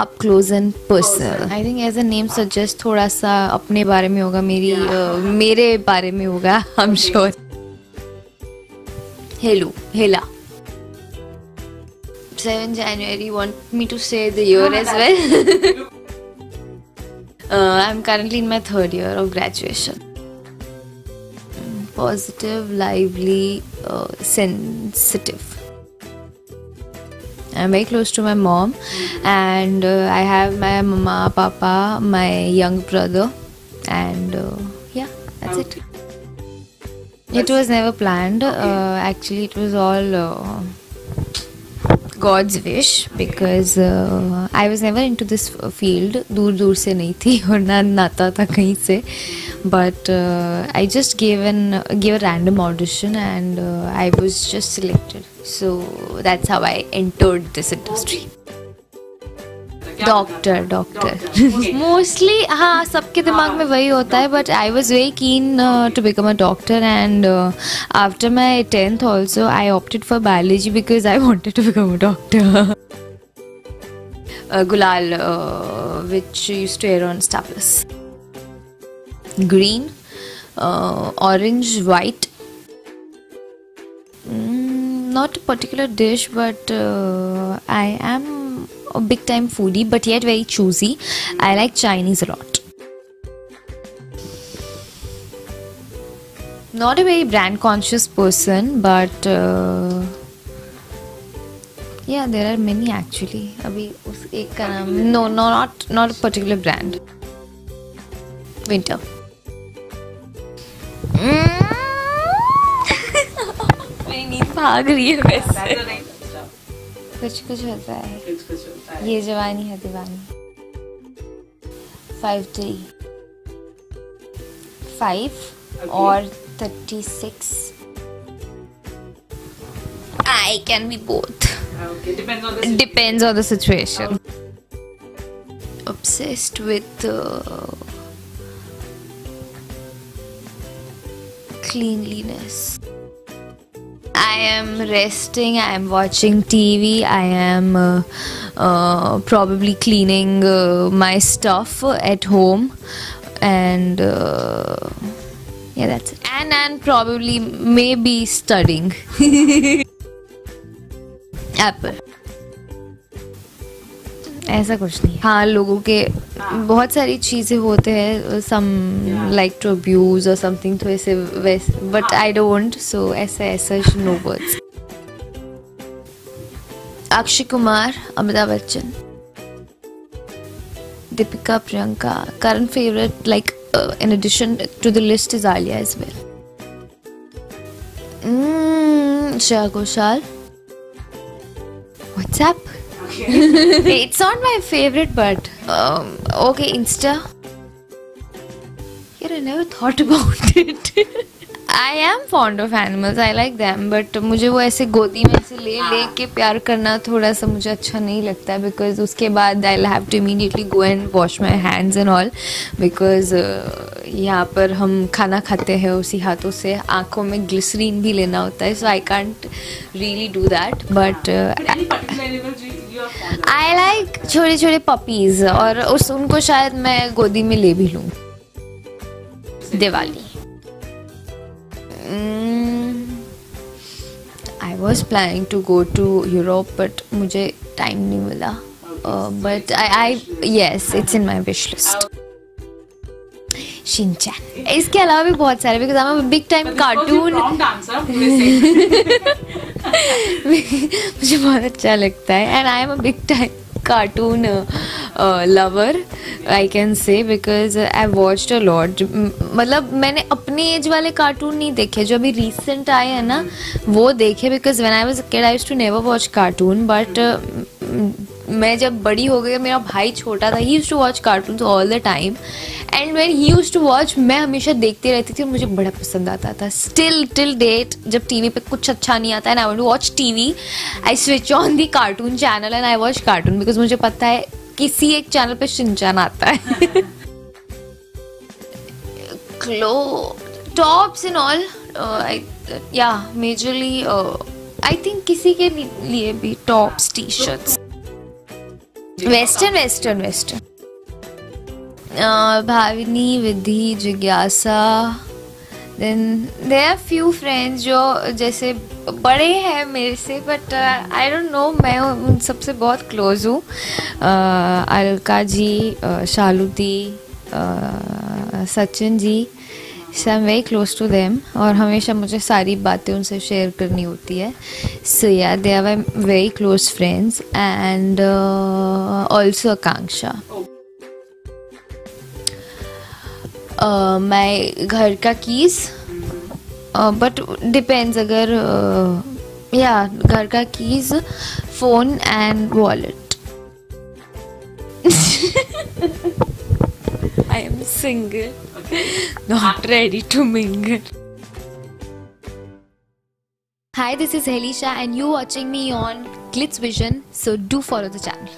Up close and personal I think as a name suggest थोड़ा सा अपने बारे में होगा मेरी मेरे बारे में होगा I am sure hello Hella seven January want me to say that as well I am currently in my third year of graduation positive lively sensitive I'm very close to my mom, and uh, I have my mama, papa, my young brother, and uh, yeah, that's it. It was never planned. Uh, actually, it was all. Uh, God's wish because uh, I was never into this field दूर दूर से नहीं थी और ना नाता था कहीं से uh, I just gave an gave a random audition and uh, I was just selected so that's how I entered this industry doctor doctor mostly हाँ सबके दिमाग में वही होता है but I was very keen to become a doctor and after my tenth also I opted for biology because I wanted to become a doctor gulal which to air on स्टापलस green uh, orange white. Mm, not a particular dish but uh, i am a big time foodie but yet very choosy i like chinese a lot not a very brand conscious person but uh, yeah there are many actually अभी उस एक का नाम no no not not a particular brand winter मेरी नींद भाग रही है वैसे कुछ कुछ होता है। Yeh Jawaani Hai Deewani. Five three five और thirty six I can be both depends on the situation obsessed with cleanliness I am resting, I am watching TV, I am uh, uh, probably cleaning uh, my stuff at home, and uh, yeah, that's it. And and probably maybe studying. Apple. ऐसा कुछ नहीं हाँ। लोगों के बहुत सारी चीज़ें होते हैं सम लाइक टू अब्यूज और समथिंग तो ऐसे वैसे बट आई डोंट सो ऐसा ऐसा no words Akshay Kumar Amitabh Bachchan Deepika Priyanka current favorite like uh, in addition to the list is Alia as well. Mm, Shreya Ghoshal. WhatsApp. It's not my favorite, but um, okay, Insta. Here, I never thought about it. I am fond of animals. I like them, but मुझे वो ऐसे गोदी में ऐसे ले ले के प्यार करना थोड़ा सा मुझे अच्छा नहीं लगता है बिकॉज़ उसके बाद I have to immediately go and wash my hands and all because यहाँ पर हम खाना खाते हैं उसी हाथों से आँखों में ग्लिसरीन भी लेना होता है so I can't really do that but I like छोटे छोटे पपीज और उस उनको शायद मैं गोदी में ले भी लूँ। Diwali. I was planning to go to Europe but मुझे टाइम नहीं मिला। But I I yes it's in my wish list Shinchan इसके अलावा भी बहुत सारे because I am big time cartoon मुझे बहुत अच्छा लगता है। And I am a big time cartoon lover I can say because I watch a lot मतलब मैंने अपने एज वाले कार्टून नहीं देखे। जो अभी रिसेंट आए हैं ना, वो देखे because when I was kid I to never watch cartoon but मैं जब बड़ी हो गई, मेरा भाई छोटा था he use to watch cartoon all the time and when he use to watch मैं हमेशा देखती रहती थी और मुझे बड़ा पसंद आता था. स्टिल टिल डेट जब टी वी पर कुछ अच्छा नहीं आता and I want to watch T V I switch on the cartoon channel and I watch cartoon because मुझे पता है किसी एक चैनल पर शिनचान आता है. क्लो टॉप्स इन ऑल या मेजरली आई थिंक किसी के लिए भी tops T shirts western western western Bhavini Vidhi जिज्ञासा then there are few friends जो जैसे बड़े हैं मेरे से बट आई डोंट नो मैं उन सबसे बहुत क्लोज हूँ। Uh, Alka ji uh, Shaludi uh, Sachin ji so I am very close to them और हमेशा मुझे सारी बातें उनसे शेयर करनी होती है। So yeah they are my very close friends and also Akanksha मैं घर का कीज बट डिपेंड्स अगर या घर का keys phone and wallet I am single, not ready to mingle. Hi, this is Helisha, and you are watching me on Glitz Vision, so do follow the channel.